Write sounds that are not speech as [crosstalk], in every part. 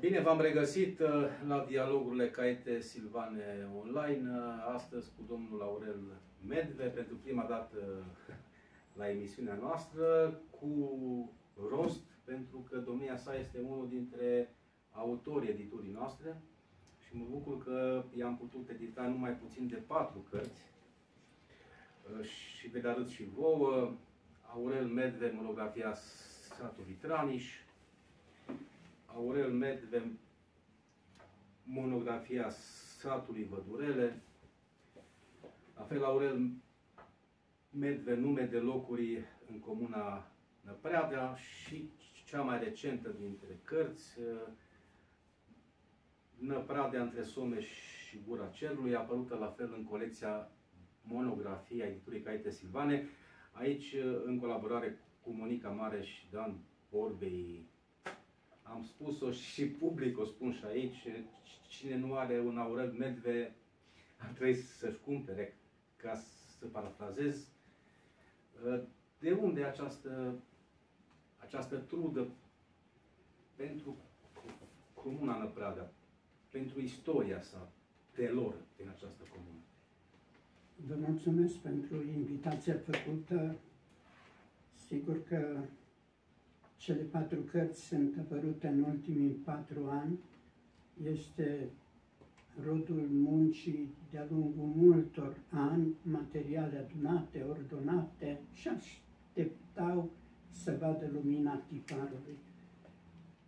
Bine v-am regăsit uh, la dialogurile Caete Silvane Online, uh, astăzi cu domnul Aurel Medve, pentru prima dată la emisiunea noastră, cu rost, pentru că domnia sa este unul dintre autorii editurii noastre și mă bucur că i-am putut edita numai puțin de patru cărți. Uh, și vă arăt și vouă, Aurel Medve, monografia satului Traniș, Aurel Medve, monografia satului Vădurele, la fel Aurel Medve, nume de locuri în comuna Năpreadea și cea mai recentă dintre cărți, Năpradea între Someș și Gura Cerului, apărută la fel în colecția monografia editurii Caite Silvane, aici în colaborare cu Monica Mare și Dan Borbei, am spus-o și public, o spun și aici, cine nu are un Aurel Medve ar trebui să-și cumpere, ca să parafrazez. De unde această, această trudă pentru Comuna Năpradea, pentru istoria sa, de lor din această comună? Vă mulțumesc pentru invitația făcută. Sigur că cele patru cărți sunt apărute în ultimii patru ani. Este rodul muncii de-a lungul multor ani, materiale adunate, ordonate și așteptau să vadă lumina tiparului.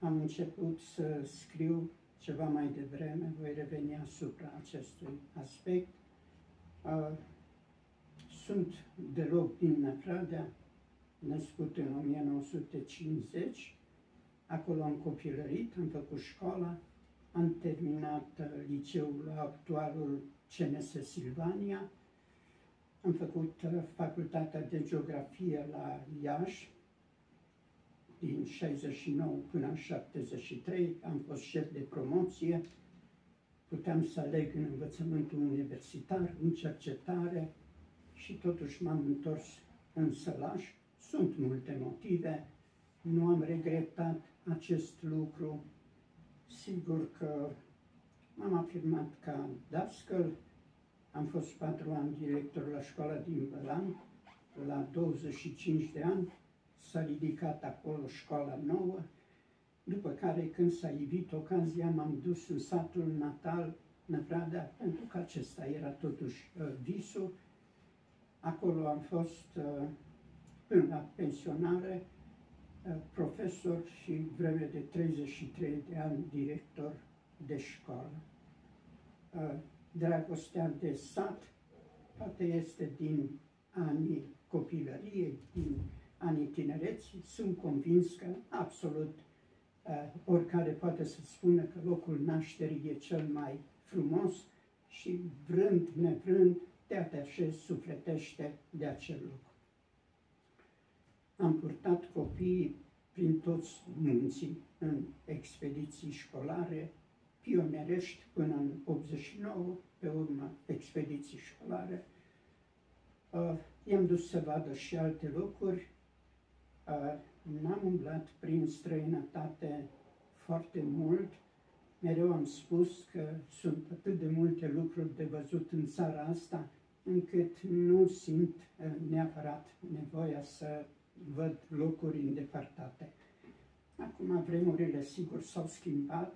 Am început să scriu ceva mai devreme, voi reveni asupra acestui aspect. Sunt deloc din Năpradea, născut în 1950. Acolo am copilărit, am făcut școala, am terminat uh, liceul actualul CNS Silvania, am făcut uh, facultatea de geografie la Iași, din 69 până în 73, am fost șef de promoție, puteam să aleg în învățământul universitar, în cercetare și totuși m-am întors în Sălaș, sunt multe motive, nu am regretat acest lucru. Sigur că m-am afirmat ca dascăl, am fost patru ani director la școala din Bălan, la 25 de ani s-a ridicat acolo școala nouă, după care când s-a ivit ocazia m-am dus în satul natal Năvradea, pentru că acesta era totuși uh, visul. Acolo am fost uh, până la pensionare, uh, profesor și vreme de 33 de ani director de școală. Uh, dragostea de sat poate este din anii copilăriei, din anii tinereții. Sunt convins că absolut uh, oricare poate să spună că locul nașterii e cel mai frumos și vrând, nevrând, te atașezi sufletește de acel lucru. Am purtat copiii prin toți munții în expediții școlare, pionerești până în 89, pe urmă expediții școlare. Uh, i-am dus să vadă și alte locuri. Uh, n-am umblat prin străinătate foarte mult. Mereu am spus că sunt atât de multe lucruri de văzut în țara asta, încât nu simt uh, neapărat nevoia să văd locuri îndepărtate. Acum vremurile sigur s-au schimbat.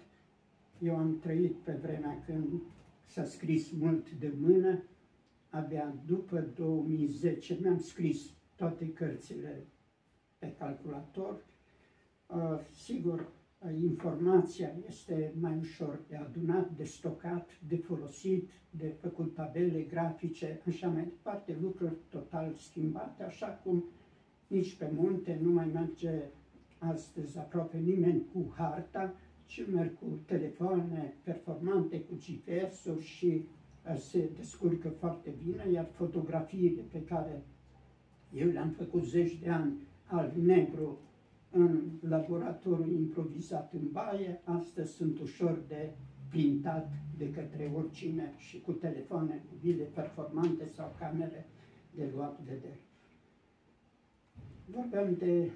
Eu am trăit pe vremea când s-a scris mult de mână. Abia după 2010 mi-am scris toate cărțile pe calculator. Uh, sigur, informația este mai ușor de adunat, de stocat, de folosit, de făcut tabele grafice, așa mai departe, lucruri total schimbate, așa cum nici pe munte nu mai merge astăzi aproape nimeni cu harta, ci merg cu telefoane performante, cu GPS-uri și uh, se descurcă foarte bine, iar fotografiile pe care eu le-am făcut zeci de ani alb-negru în laboratorul improvizat în baie, astăzi sunt ușor de printat de către oricine și cu telefoane mobile performante sau camere de luat vedere. Vorbeam de,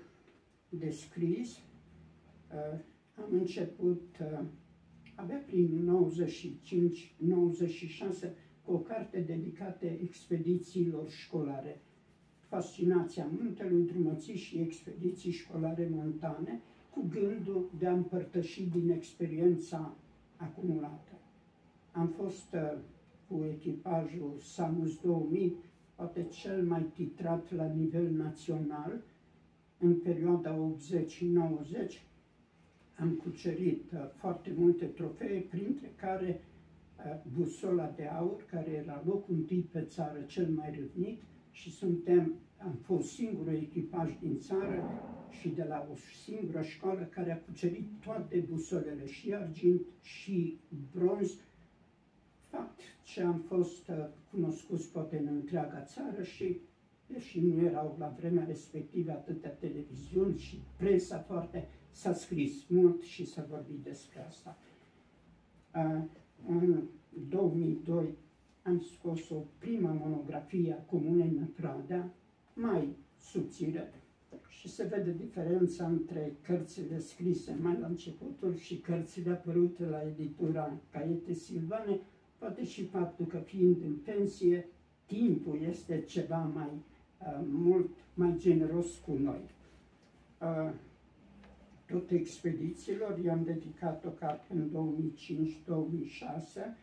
de scris. Uh, am început uh, abia prin 95-96 cu o carte dedicată expedițiilor școlare. Fascinația muntelui, drumății și expediții școlare montane, cu gândul de a împărtăși din experiența acumulată. Am fost uh, cu echipajul Samus 2000, poate cel mai titrat la nivel național, în perioada 80-90, am cucerit uh, foarte multe trofee, printre care uh, busola de aur, care era locul întâi pe țară cel mai râvnit și suntem, am fost singurul echipaj din țară și de la o singură școală care a cucerit toate busolele, și argint și bronz, fapt ce am fost uh, cunoscuți poate în întreaga țară și deși nu erau la vremea respectivă atâtea televiziuni și presa foarte, s-a scris mult și s-a vorbit despre asta. Uh, în 2002 am scos o prima monografie a Comunei Năpradea, mai subțire, și se vede diferența între cărțile scrise mai la începutul și cărțile apărute la editura Caiete Silvane, poate și faptul că fiind în pensie, timpul este ceva mai uh, mult mai generos cu noi. Uh, tot expedițiilor i-am dedicat o carte în 2005-2006,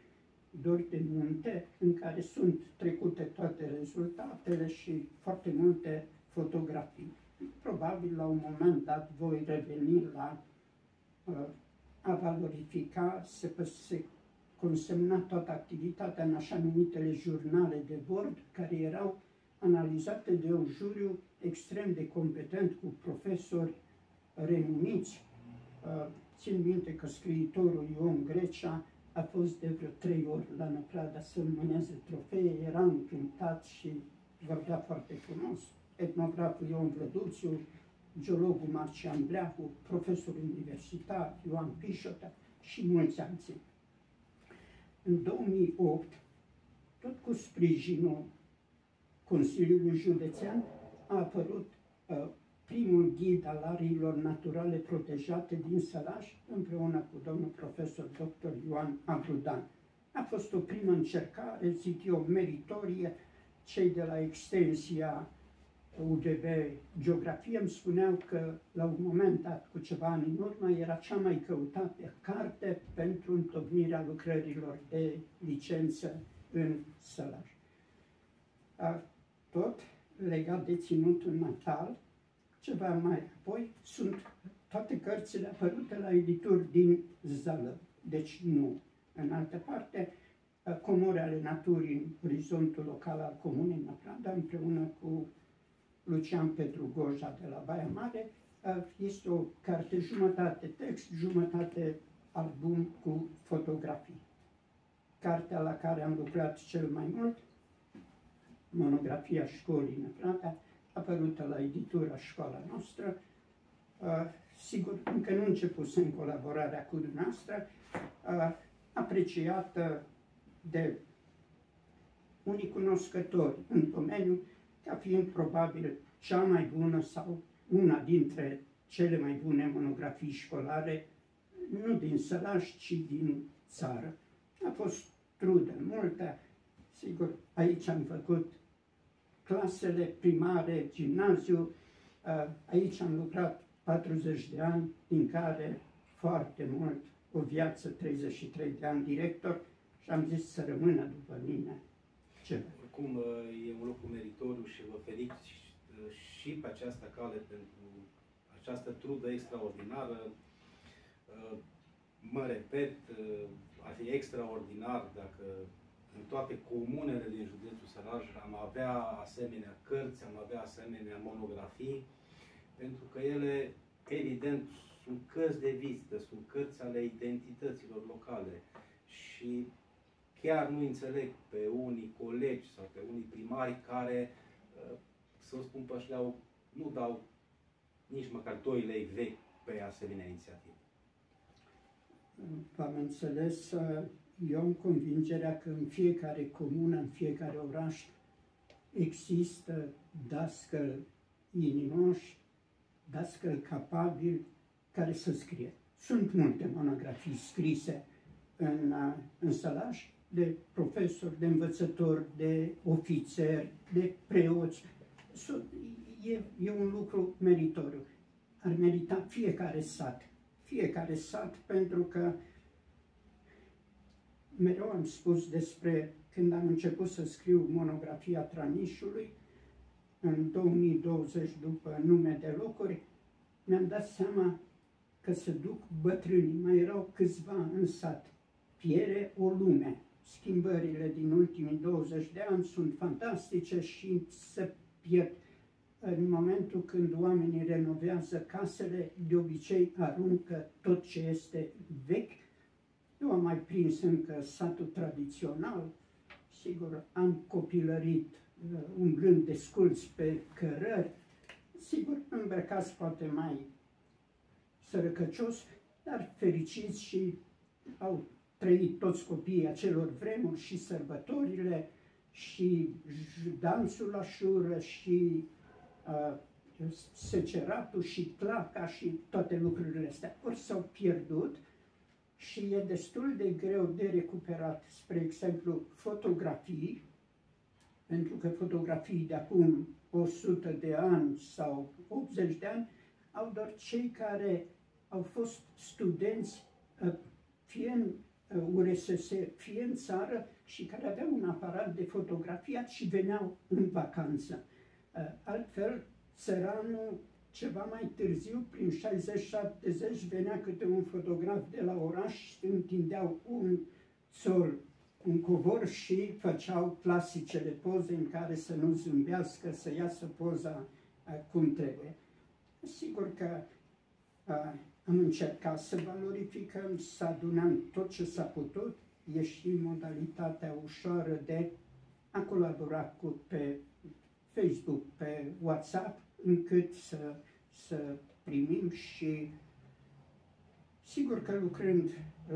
Dori de munte, în care sunt trecute toate rezultatele și foarte multe fotografii. Probabil la un moment dat voi reveni la uh, a valorifica, se, se consemna toată activitatea în așa numitele jurnale de bord, care erau analizate de un juriu extrem de competent cu profesori renumiți. Uh, țin minte că scriitorul Ion Grecea a fost de vreo trei ori la Năprada să mâneze trofee, era încântat și vorbea foarte frumos. Etnograful Ion Vlăduțiu, geologul Marcian Bleacu, profesorul universitar Ioan Pișota și mulți alții. În 2008, tot cu sprijinul Consiliului Județean, a apărut uh, primul ghid al ariilor naturale protejate din Sălaș, împreună cu domnul profesor dr. Ioan Abrudan. A fost o primă încercare, zic eu, meritorie. Cei de la extensia UDB Geografie îmi spuneau că la un moment dat, cu ceva ani în urmă, era cea mai căutată carte pentru întocmirea lucrărilor de licență în Sălaș. Tot legat de ținutul natal, ceva mai apoi sunt toate cărțile apărute la edituri din Zală, deci nu. În altă parte, Comore ale naturii în orizontul local al Comunei Năprada, împreună cu Lucian Petru Goja de la Baia Mare, este o carte jumătate text, jumătate album cu fotografii. Cartea la care am lucrat cel mai mult, monografia școlii Năprada, apărută la editura școala noastră. Sigur, încă nu începusem colaborarea cu dumneavoastră, apreciată de unii cunoscători în domeniu, ca fiind probabil cea mai bună sau una dintre cele mai bune monografii școlare, nu din Sălaș, ci din țară. A fost trudă multă, sigur, aici am făcut clasele primare, gimnaziu, aici am lucrat 40 de ani, din care foarte mult, o viață 33 de ani director și am zis să rămână după mine ceva. Oricum e un lucru meritoriu și vă felicit și pe această cale pentru această trudă extraordinară. Mă repet, ar fi extraordinar dacă în toate comunele din județul Săraș am avea asemenea cărți, am avea asemenea monografii, pentru că ele, evident, sunt cărți de vizită, sunt cărți ale identităților locale și chiar nu înțeleg pe unii colegi sau pe unii primari care, uh, să spun pășleau, nu dau nici măcar 2 lei vechi pe asemenea inițiativă. V-am înțeles uh, eu am convingerea că în fiecare comună, în fiecare oraș, există dascăl inimoși, dascăl capabil care să scrie. Sunt multe monografii scrise în, în sălaș de profesori, de învățători, de ofițeri, de preoți. E, e un lucru meritoriu. Ar merita fiecare sat, fiecare sat, pentru că mereu am spus despre când am început să scriu monografia Tranișului, în 2020, după nume de locuri, mi-am dat seama că se duc bătrânii, mai erau câțiva în sat. Piere o lume. Schimbările din ultimii 20 de ani sunt fantastice și se pierd. În momentul când oamenii renovează casele, de obicei aruncă tot ce este vechi. Eu am mai prins încă satul tradițional, sigur, am copilărit uh, umblând de sculți pe cărări, sigur, îmbrăcați poate mai sărăcăcios, dar fericiți și au trăit toți copiii acelor vremuri și sărbătorile și dansul la șură și uh, seceratul și claca și toate lucrurile astea. Ori s-au pierdut și e destul de greu de recuperat, spre exemplu, fotografii, pentru că fotografii de acum 100 de ani sau 80 de ani au doar cei care au fost studenți uh, fie în URSS, uh, fie în țară și care aveau un aparat de fotografiat și veneau în vacanță. Uh, altfel, țăranul ceva mai târziu, prin 60-70, venea câte un fotograf de la oraș și întindeau un sol, un covor și făceau clasicele poze în care să nu zâmbească, să iasă poza cum trebuie. Sigur că a, am încercat să valorificăm, să adunăm tot ce s-a putut, e și modalitatea ușoară de a colabora cu pe Facebook, pe WhatsApp, încât să să primim și sigur că lucrând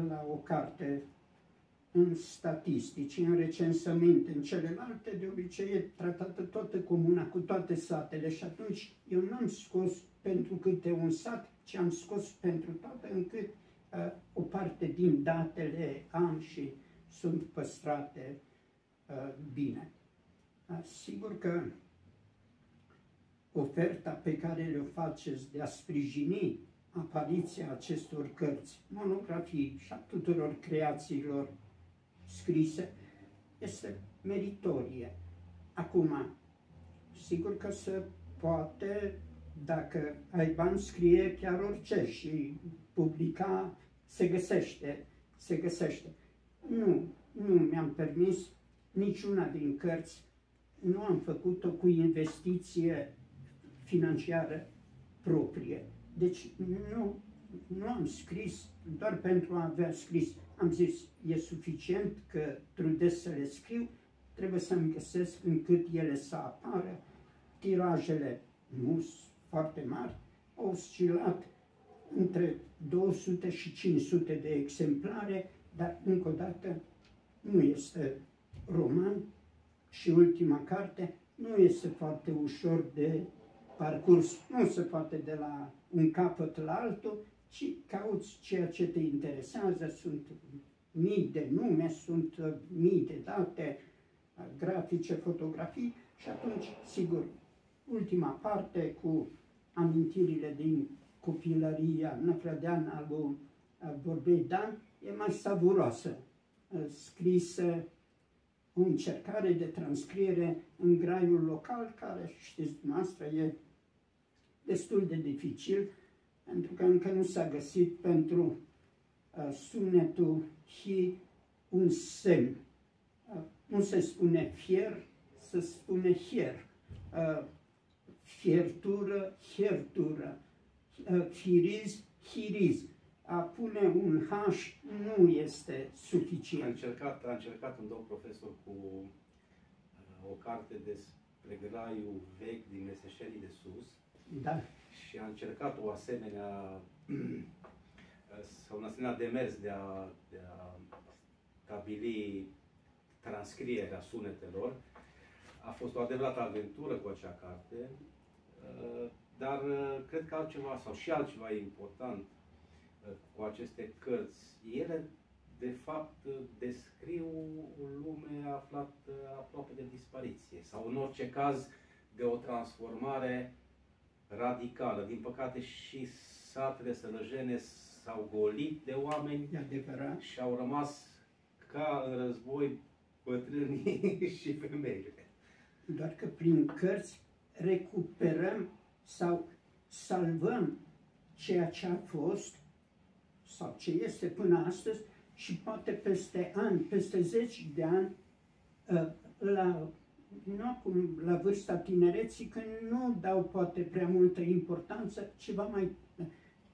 la o carte în statistici, în recensământ, în celelalte, de obicei e tratată toată comuna cu toate satele. Și atunci eu n-am scos pentru câte un sat, ci am scos pentru toate încât uh, o parte din datele am și sunt păstrate uh, bine. Uh, sigur că oferta pe care le-o faceți de a sprijini apariția acestor cărți, monografii și a tuturor creațiilor scrise, este meritorie. Acum, sigur că se poate, dacă ai bani, scrie chiar orice și publica se găsește, se găsește. Nu, nu mi-am permis niciuna din cărți, nu am făcut-o cu investiție financiară proprie. Deci nu, nu am scris doar pentru a avea scris. Am zis, e suficient că trudesc să le scriu, trebuie să-mi găsesc încât ele să apară. Tirajele nu sunt foarte mari, au oscilat între 200 și 500 de exemplare, dar încă o dată nu este roman și ultima carte nu este foarte ușor de parcurs nu se poate de la un capăt la altul, ci cauți ceea ce te interesează, sunt mii de nume, sunt uh, mii de date uh, grafice, fotografii și atunci, sigur, ultima parte cu amintirile din copilăria năfrădeană al lui Vorbei Dan e mai savuroasă, uh, scrisă o încercare de transcriere în graiul local, care, știți dumneavoastră, e destul de dificil, pentru că încă nu s-a găsit pentru uh, sunetul hi un semn. Uh, nu se spune fier, se spune hier. Uh, fiertură, hiertură. Uh, firiz, hiriz. A pune un H nu este suficient. A încercat, a încercat un domn profesor cu uh, o carte despre graiul vechi din Meseșerii de Sus, da. Și a încercat o asemenea, sau un asemenea demers de a, de a stabili transcrierea sunetelor. A fost o adevărată aventură cu acea carte, dar cred că altceva, sau și altceva important, cu aceste cărți, ele de fapt descriu o lume aflată aproape de dispariție sau în orice caz de o transformare radicală. Din păcate și satele sălăjene s-au golit de oameni și au rămas ca în război bătrânii [laughs] și femeile. Doar că prin cărți recuperăm sau salvăm ceea ce a fost sau ce este până astăzi și poate peste ani, peste zeci de ani, ă, la, nu acum, la vârsta tinereții, când nu dau poate prea multă importanță, ceva mai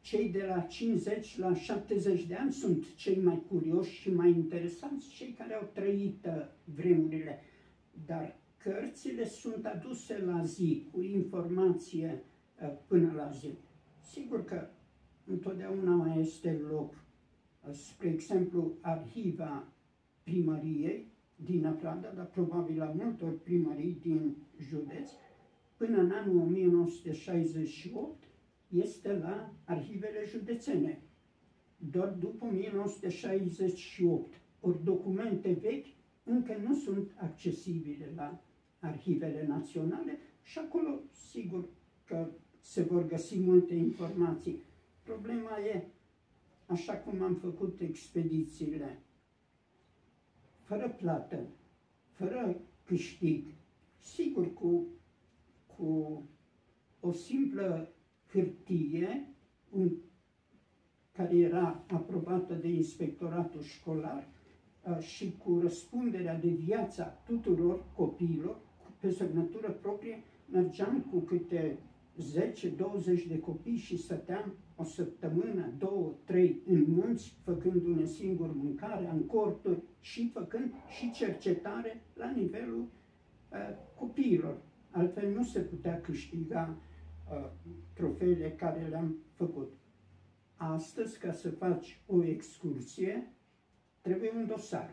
cei de la 50 la 70 de ani sunt cei mai curioși și mai interesanți, cei care au trăit uh, vremurile. Dar cărțile sunt aduse la zi, cu informație uh, până la zi. Sigur că întotdeauna mai este loc, uh, spre exemplu, arhiva primăriei din Aplada, dar probabil la multor primării din județ, până în anul 1968, este la arhivele județene. Doar după 1968. Ori documente vechi încă nu sunt accesibile la arhivele naționale și acolo, sigur că se vor găsi multe informații. Problema e, așa cum am făcut expedițiile, fără plată, fără câștig, sigur cu, cu o simplă hârtie un, care era aprobată de inspectoratul școlar și cu răspunderea de viața tuturor copiilor, pe semnătură proprie, mergeam cu câte 10-20 de copii și stăteam o săptămână, două, trei în munți, făcându-ne singur mâncarea în corturi și făcând și cercetare la nivelul uh, copiilor. Altfel nu se putea câștiga Uh, trofeele care le-am făcut. Astăzi, ca să faci o excursie, trebuie un dosar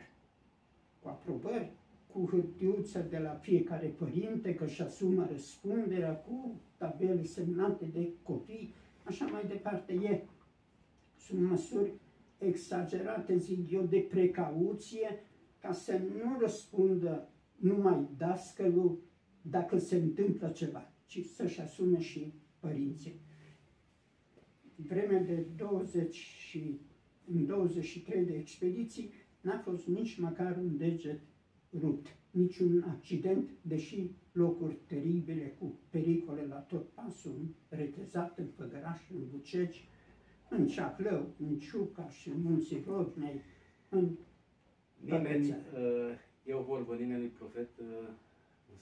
cu aprobări, cu hârtiuță de la fiecare părinte, că și asumă răspunderea, cu tabele semnate de copii, așa mai departe e. Sunt măsuri exagerate, zic eu, de precauție, ca să nu răspundă numai dascălul dacă se întâmplă ceva ci să-și asume și părinții. Vremea de 20 și în 23 de expediții n-a fost nici măcar un deget rupt, niciun accident, deși locuri teribile cu pericole la tot pasul, în Retezat, în Făgăraș, în Buceci, în Ceahlău, în Ciuca și în Munții Rodnei, în Nimeni, uh, e o vorbă nimeni profet, uh,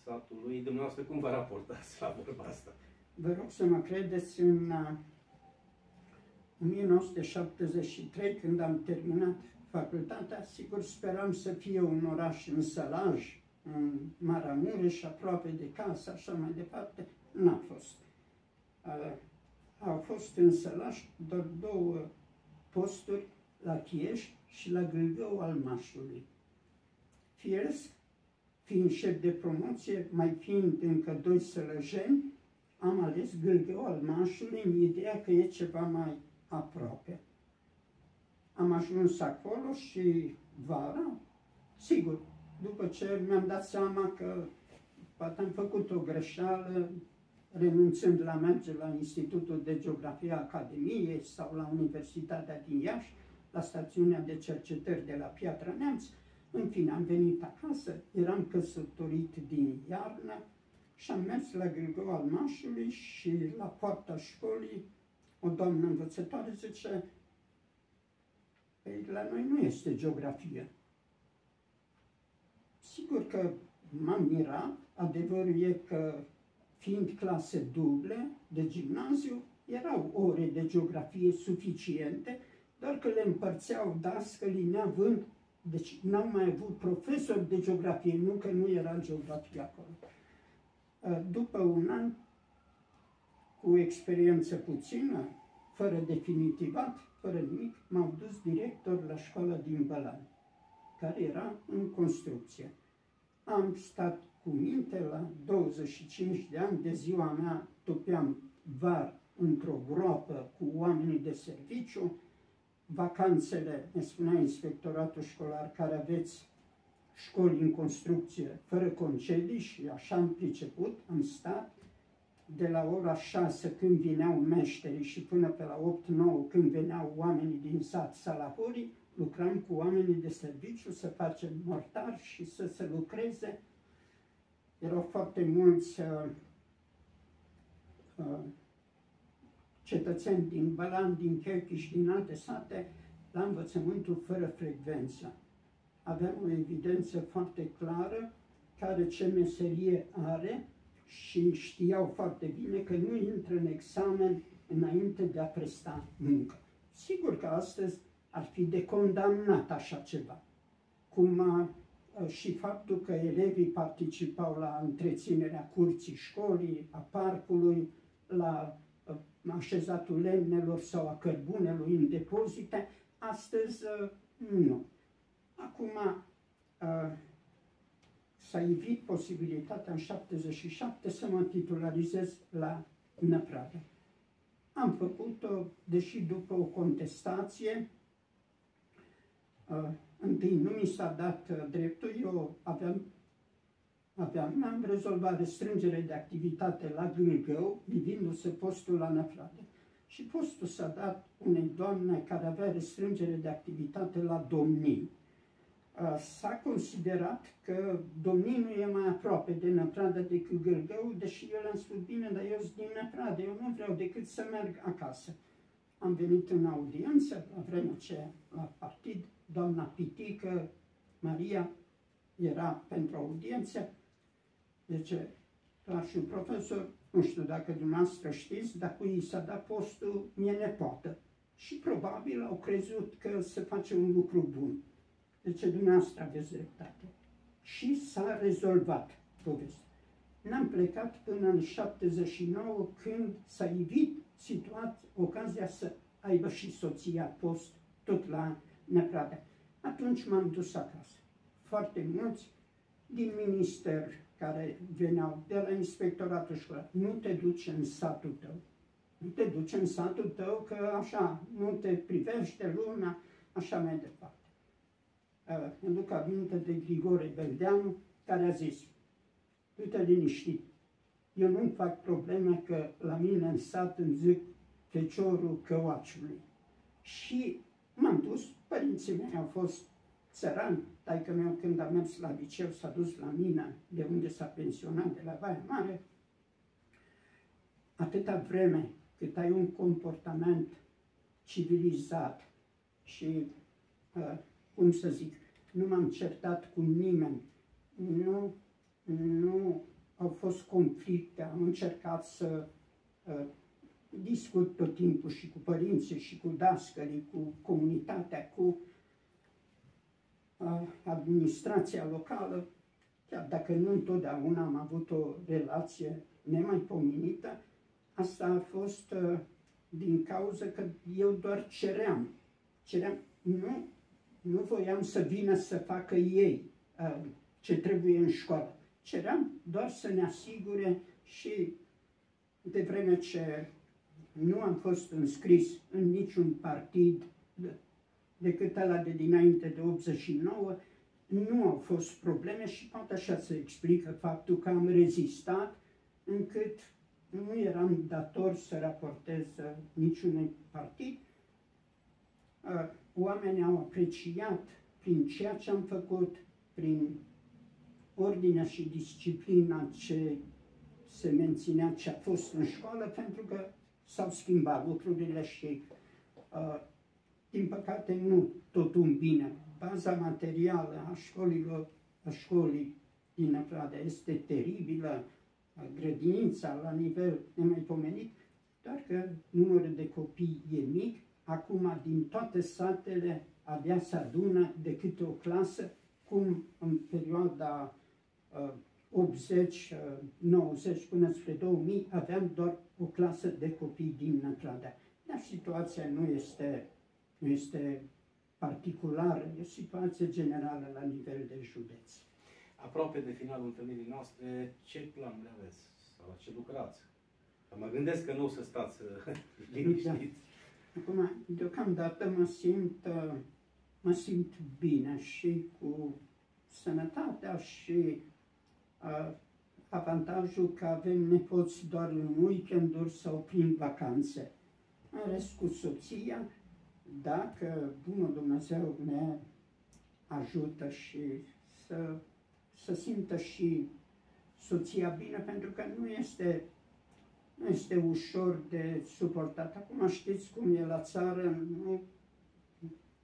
statului, dumneavoastră cum vă raportați la vorba asta? Vă rog să mă credeți, în 1973, uh, când am terminat facultatea, sigur speram să fie un oraș în sălaj, în Maramureș, aproape de casă, așa mai departe, n-a fost. Uh, au fost în sălaj doar două posturi la Chieș și la Gâlgău al Mașului. Firesc, fiind șef de promoție, mai fiind încă doi sălăjeni, am ales Gâlgău al Mașului în ideea că e ceva mai aproape. Am ajuns acolo și vara, sigur, după ce mi-am dat seama că poate am făcut o greșeală, renunțând la merge la Institutul de Geografie Academiei sau la Universitatea din Iași, la stațiunea de cercetări de la Piatra Neamț, în fine, am venit acasă, eram căsătorit din iarnă și am mers la Gâlgău al Mașului și la poarta școlii. O doamnă învățătoare zice, Păi la noi nu este geografie. Sigur că m-am mirat, adevărul e că fiind clase duble de gimnaziu, erau ore de geografie suficiente, doar că le împărțeau dascălii neavând deci n-am mai avut profesor de geografie, nu că nu era geografie acolo. Uh, după un an, cu experiență puțină, fără definitivat, fără nimic, m-au dus director la școala din Bălan, care era în construcție. Am stat cu minte la 25 de ani, de ziua mea topeam var într-o groapă cu oamenii de serviciu, vacanțele, ne spunea inspectoratul școlar, care aveți școli în construcție fără concedii și așa am priceput, am stat de la ora 6 când vineau meșterii și până pe la 8-9 când veneau oamenii din sat Salahorii, lucram cu oamenii de serviciu să facem mortar și să se lucreze. Erau foarte mulți uh, uh, cetățeni din Balan, din Cherchiș și din alte sate la învățământul fără frecvență. Aveam o evidență foarte clară care ce meserie are și știau foarte bine că nu intră în examen înainte de a presta muncă. Sigur că astăzi ar fi de condamnat așa ceva. Cum a, și faptul că elevii participau la întreținerea curții școlii, a parcului, la așezatul lemnelor sau a cărbunelui în depozite, astăzi nu. Acum s-a evit posibilitatea în 77 să mă titularizez la Năprade. Am făcut-o, deși după o contestație, uh, întâi nu mi s-a dat uh, dreptul, eu aveam, aveam, am rezolvat restrângere de activitate la Gâlgău, livindu-se postul la Năprade. Și postul s-a dat unei doamne care avea restrângere de activitate la Domnii s-a considerat că domninul e mai aproape de Năpradă decât Gâlgău, deși eu le-am spus bine, dar eu sunt din Năpradă, eu nu vreau decât să merg acasă. Am venit în audiență, la vremea ce la partid, doamna Pitică, Maria, era pentru audiență, deci la și un profesor, nu știu dacă dumneavoastră știți, dar cui s-a dat postul, mie nepoată. Și probabil au crezut că se face un lucru bun. Deci dumneavoastră aveți dreptate. Și s-a rezolvat povestea. N-am plecat până în 79 când s-a evit situația, ocazia să aibă și soția post tot la Năpradea. Atunci m-am dus acasă. Foarte mulți din minister care veneau de la inspectoratul școlar, nu te duci în satul tău. Nu te duci în satul tău că așa, nu te privește lumea, așa mai departe îmi duc aminte de Grigore Beldeanu, care a zis, uite liniștit, eu nu-mi fac probleme că la mine în sat îmi zic feciorul căuaciului. Și m-am dus, părinții mei au fost țărani, taică meu când a mers la liceu s-a dus la mine, de unde s-a pensionat, de la Baia Mare. Atâta vreme cât ai un comportament civilizat și uh, cum să zic, nu m-am certat cu nimeni, nu, nu au fost conflicte, am încercat să uh, discut tot timpul și cu părinții, și cu dascării, cu comunitatea, cu uh, administrația locală, chiar dacă nu întotdeauna am avut o relație nemaipomenită, asta a fost uh, din cauza că eu doar ceream. Ceream, nu nu voiam să vină să facă ei uh, ce trebuie în școală. Ceream doar să ne asigure și de vreme ce nu am fost înscris în niciun partid decât ăla de dinainte de 89, nu au fost probleme și poate așa se explică faptul că am rezistat încât nu eram dator să raportez niciunui partid. Uh, oamenii au apreciat prin ceea ce am făcut, prin ordinea și disciplina ce se menținea ce a fost în școală, pentru că s-au schimbat lucrurile și, uh, din păcate, nu tot un bine. Baza materială a școlilor, a școlii din Năprada este teribilă, grădinița la nivel nemaipomenit, doar că numărul de copii e mic acum din toate satele abia se adună de câte o clasă, cum în perioada uh, 80, uh, 90 până spre 2000 aveam doar o clasă de copii din Năcradea. Dar situația nu este, nu este particulară, e o situație generală la nivel de județ. Aproape de finalul întâlnirii noastre, ce planuri aveți sau la ce lucrați? Mă gândesc că nu o să stați [laughs] liniștiți. Acum, deocamdată mă simt, uh, mă simt bine și cu sănătatea și uh, avantajul că avem nepoți doar în weekenduri sau prin vacanțe. În rest cu soția, dacă Bunul Dumnezeu ne ajută și să, să simtă și soția bine, pentru că nu este, nu este ușor de suportat. Acum știți cum e la țară, nu,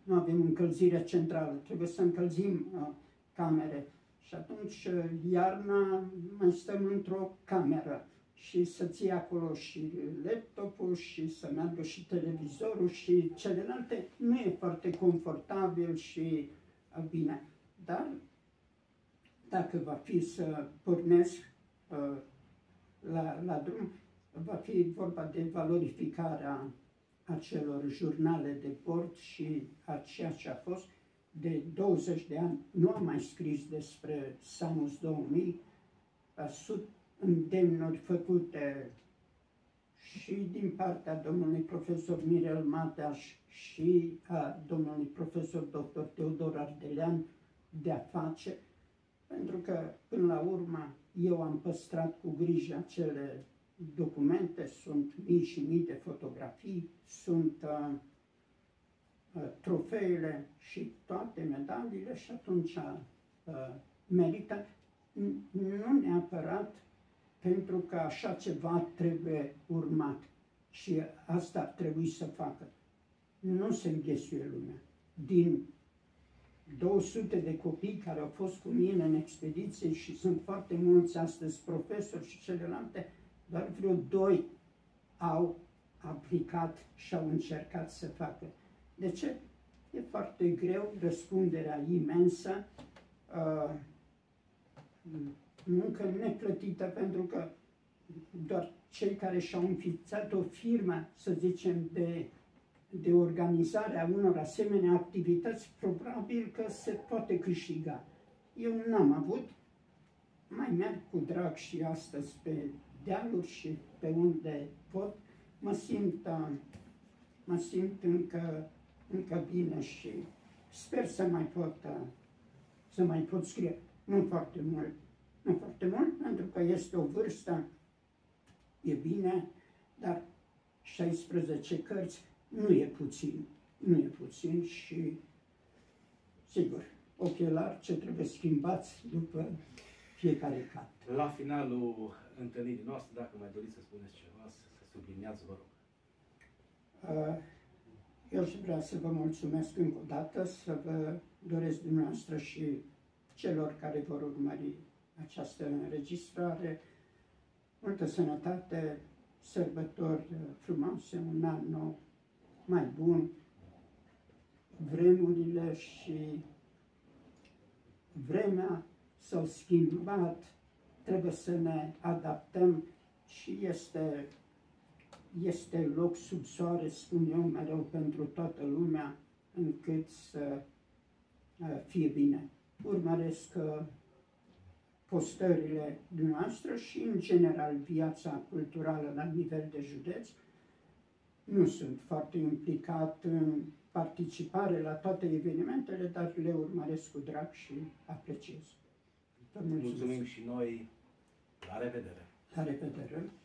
nu avem încălzire centrală, trebuie să încălzim uh, camere. Și atunci, uh, iarna, mai stăm într-o cameră și să ții acolo și laptopul și să meargă și televizorul și celelalte. Nu e foarte confortabil și uh, bine. Dar dacă va fi să pornesc uh, la, la drum, va fi vorba de valorificarea acelor jurnale de bord și a ceea ce a fost de 20 de ani. Nu am mai scris despre Samus 2000, sunt îndemnuri făcute și din partea domnului profesor Mirel Mateaș și a domnului profesor dr. Teodor Ardelean de a face pentru că, până la urmă, eu am păstrat cu grijă acele documente, sunt mii și mii de fotografii, sunt uh, uh, trofeele și toate medaliile și atunci uh, merită nu neapărat pentru că așa ceva trebuie urmat și asta ar trebui să facă. Nu se înghesuie lumea. Din 200 de copii care au fost cu mine în expediție și sunt foarte mulți astăzi profesori și celelalte, doar vreo doi au aplicat și au încercat să facă. De ce? E foarte greu, răspunderea imensă, uh, muncă neplătită pentru că doar cei care și-au înființat o firmă, să zicem, de de organizare a unor asemenea activități, probabil că se poate câștiga. Eu n-am avut, mai merg cu drag și astăzi pe dealuri și pe unde pot, mă simt, uh, mă simt încă, încă bine și sper să mai pot, uh, să mai pot scrie. Nu foarte mult, nu foarte mult, pentru că este o vârstă, e bine, dar 16 cărți nu e puțin, nu e puțin și, sigur, ochelari ce trebuie schimbați după fiecare cap. La finalul întâlnirii noastre, dacă mai doriți să spuneți ceva, să subliniați, vă rog. Uh, eu și vreau să vă mulțumesc încă o dată, să vă doresc dumneavoastră și celor care vor urmări această înregistrare multă sănătate, sărbători frumoase, un an nou mai bun, vremurile și vremea s-au schimbat, trebuie să ne adaptăm și este, este loc sub soare, spun eu mereu, pentru toată lumea, încât să uh, fie bine. Urmăresc uh, postările noastre și, în general, viața culturală la nivel de județ, nu sunt foarte implicat în participare la toate evenimentele, dar le urmăresc cu drag și apreciez. Mulțumim și noi. La revedere! La revedere!